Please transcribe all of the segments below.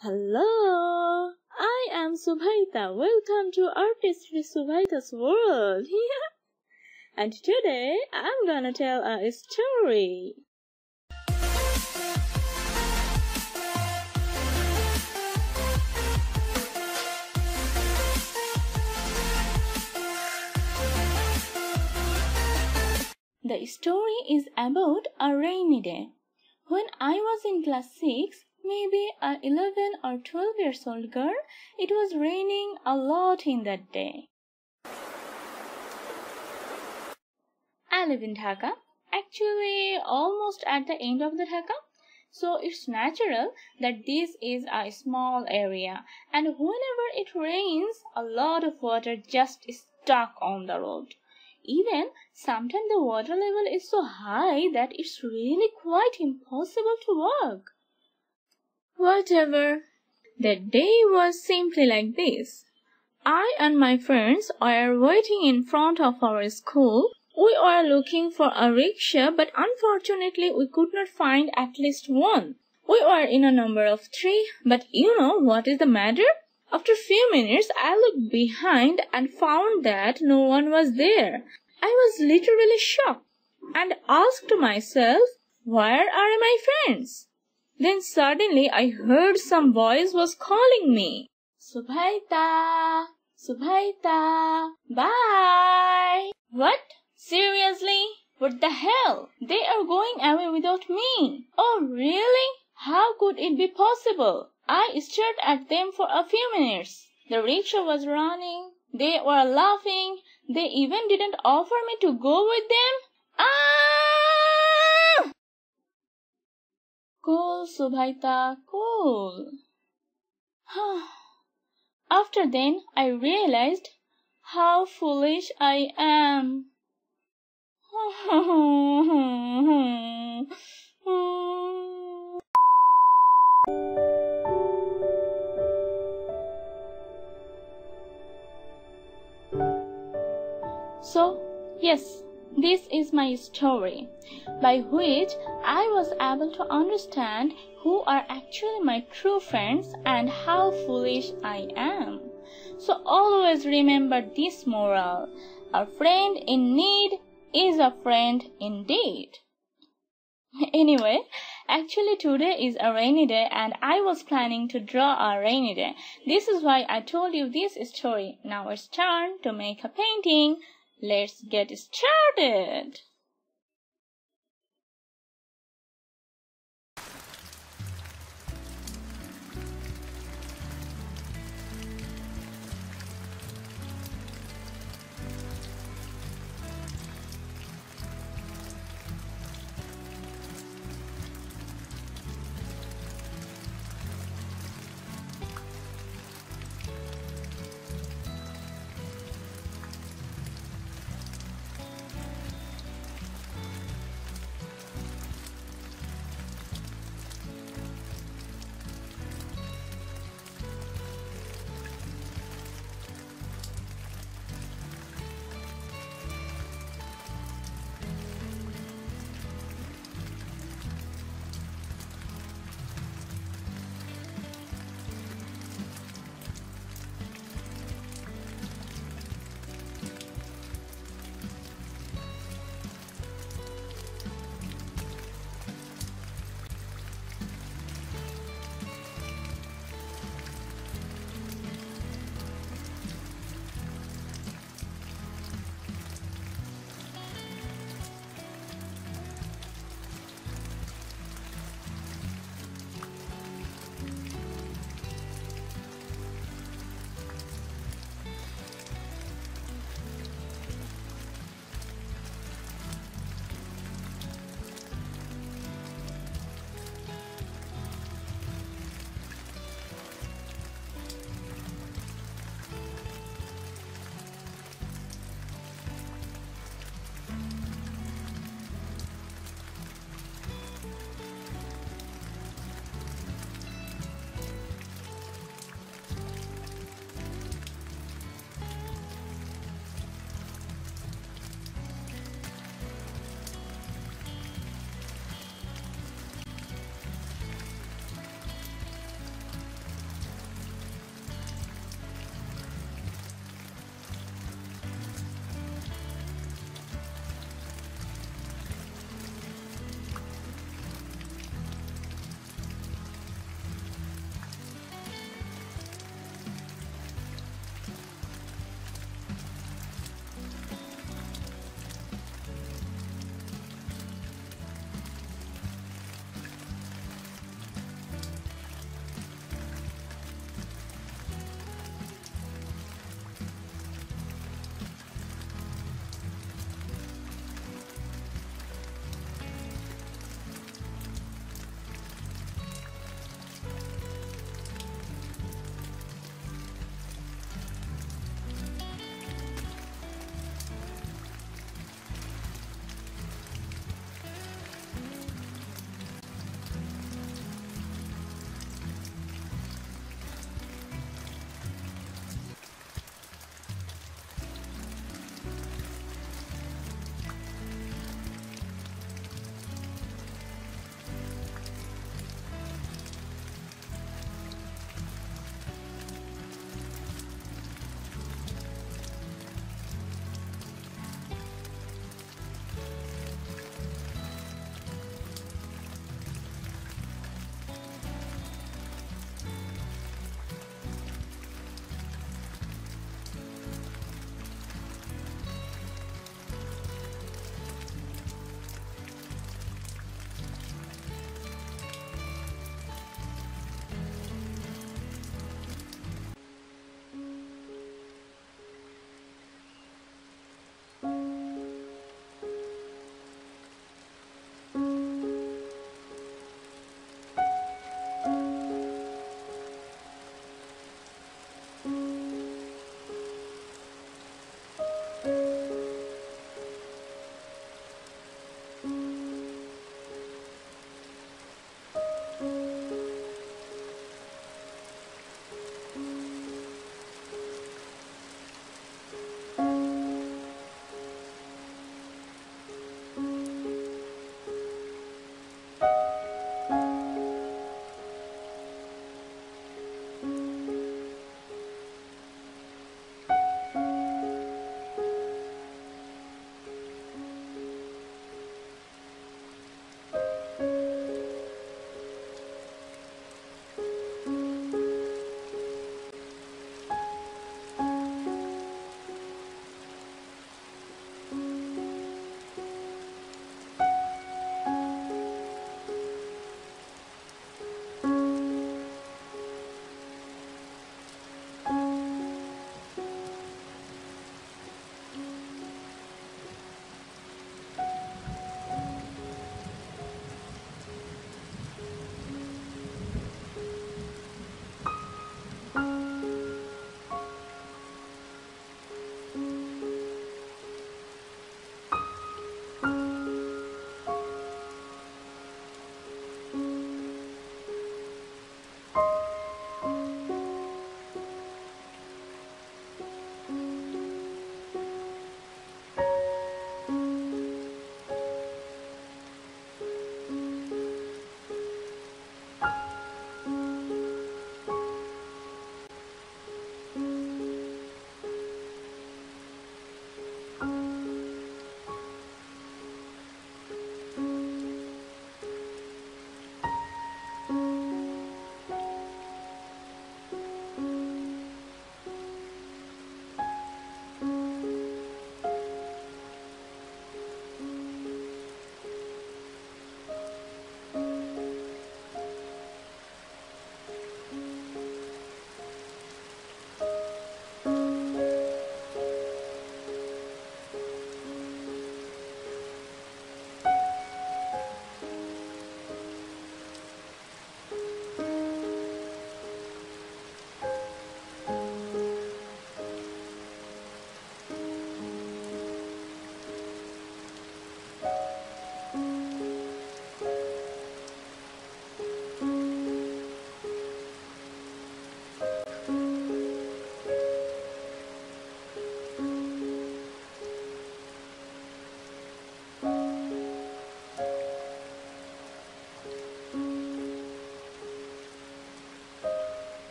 Hello, I am Suvaita. Welcome to Artist Suvaita's world. and today I'm gonna tell a story. The story is about a rainy day. When I was in class 6, maybe a 11 or 12 years old girl, it was raining a lot in that day. I live in Dhaka, actually almost at the end of the Dhaka. So it's natural that this is a small area and whenever it rains, a lot of water just stuck on the road. Even sometimes the water level is so high that it's really quite impossible to walk. Whatever. The day was simply like this. I and my friends were waiting in front of our school. We were looking for a rickshaw, but unfortunately we could not find at least one. We were in a number of three, but you know what is the matter? After few minutes, I looked behind and found that no one was there. I was literally shocked and asked myself, Where are my friends? Then suddenly I heard some voice was calling me. Suvaita, Suvaita, bye. What? Seriously? What the hell? They are going away without me. Oh, really? How could it be possible? I stared at them for a few minutes. The rickshaw was running. They were laughing. They even didn't offer me to go with them. Ah! Cool, Suvaita, cool. After then, I realized how foolish I am. So, yes, this is my story, by which I was able to understand who are actually my true friends and how foolish I am. So always remember this moral a friend in need is a friend indeed. Anyway, actually today is a rainy day and I was planning to draw a rainy day. This is why I told you this story. Now it's time to make a painting. Let's get started.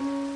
Mm.